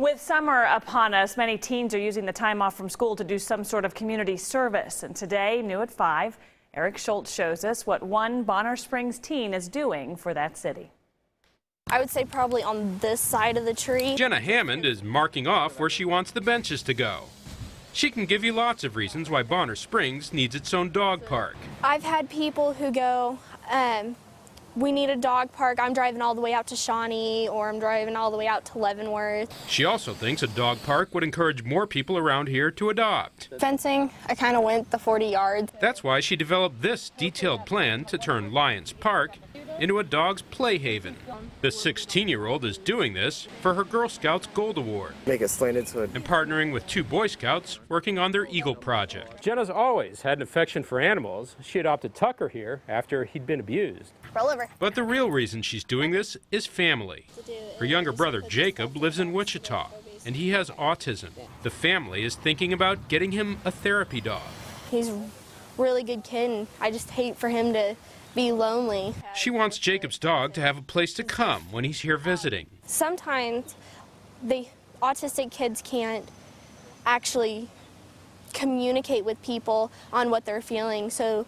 With summer upon us, many teens are using the time off from school to do some sort of community service. And today, new at 5, Eric Schultz shows us what one Bonner Springs teen is doing for that city. I would say probably on this side of the tree. Jenna Hammond is marking off where she wants the benches to go. She can give you lots of reasons why Bonner Springs needs its own dog park. I've had people who go, um, we need a dog park. I'm driving all the way out to Shawnee or I'm driving all the way out to Leavenworth. She also thinks a dog park would encourage more people around here to adopt. Fencing, I kind of went the 40 yards. That's why she developed this detailed plan to turn Lions Park into a dog's play haven. The 16-year-old is doing this for her Girl Scouts Gold Award. Make it slanted to it. And partnering with two Boy Scouts working on their Eagle project. Jenna's always had an affection for animals. She adopted Tucker here after he'd been abused. Roll over. But the real reason she's doing this is family. Her younger brother Jacob lives in Wichita, and he has autism. The family is thinking about getting him a therapy dog. He's a really good kid, and I just hate for him to be lonely. She wants Jacob's dog to have a place to come when he's here visiting. Sometimes the autistic kids can't actually communicate with people on what they're feeling, so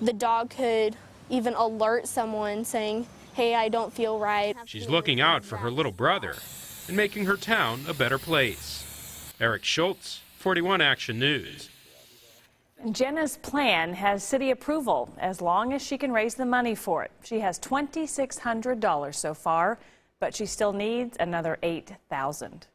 the dog could even alert someone saying, hey, I don't feel right. She's looking out for her little brother and making her town a better place. Eric Schultz, 41 Action News. Jenna's plan has city approval as long as she can raise the money for it. She has $2,600 so far, but she still needs another $8,000.